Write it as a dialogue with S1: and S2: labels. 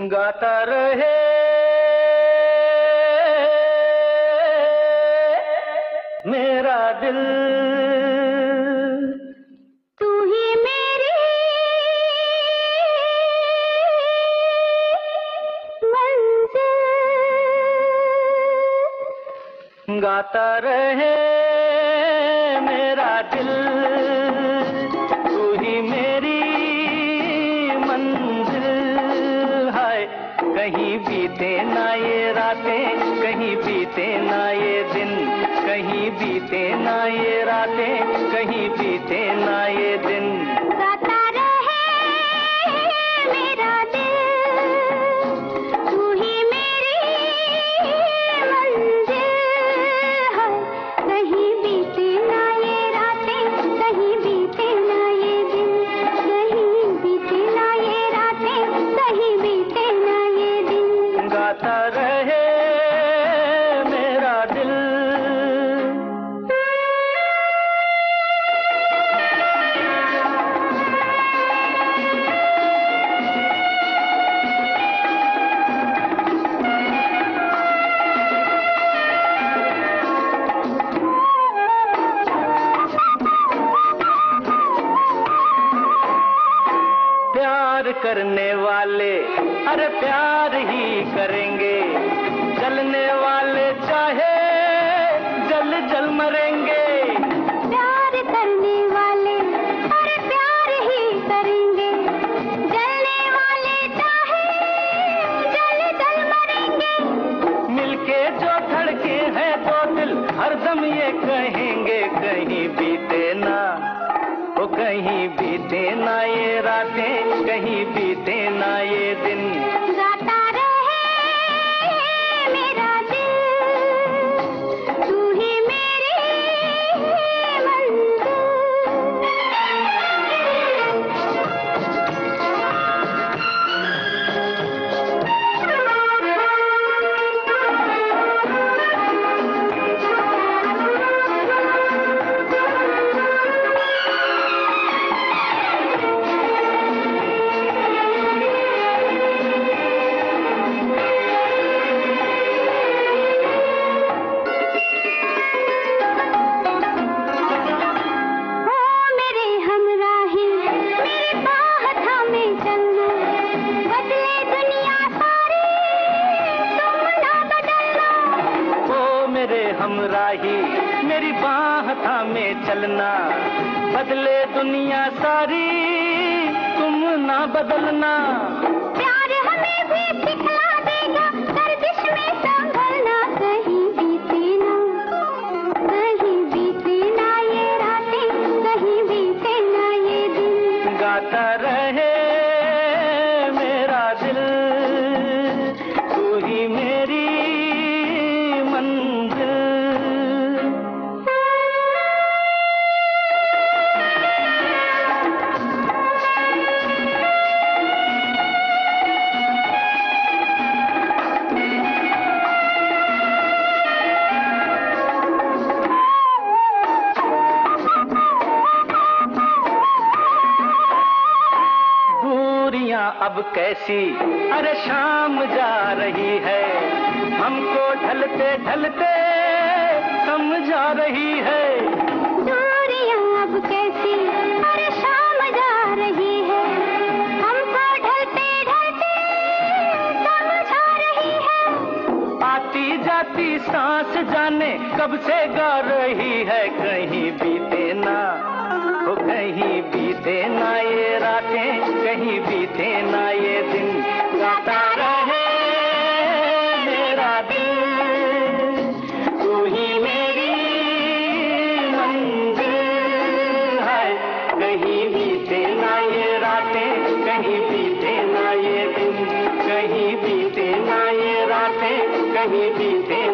S1: गाता रहे। मेरा दिल।
S2: तू ही मेरी मंजिल।
S1: गाता रहे मेरा दिल। कहीं बीते ना ये रातें, कहीं बीते ना ये दिन, कहीं बीते ना ये रातें, कहीं बीते
S2: गाता रहे।
S1: प्यार करने वाले अरे प्यार ही करेंगे। चलने वाले चाहे जल जल मरेंगे।
S2: मेरे हमराही मेरी बाह
S1: था में चलना। बदले दुनिया सारी, तुम ना बदलना।
S2: प्यार हमें भी सिखला देगा
S1: अब कैसी? अरे शाम जा रही है। हमको ढलते ढलते समझा रही है।
S2: अब कैसी? अरे शाम जा रही है। हमको ढलते ढलते समझा रही है।
S1: आती जाती सांस जाने कब से गा रही है कहीं बीते ये दिन कहीं बीते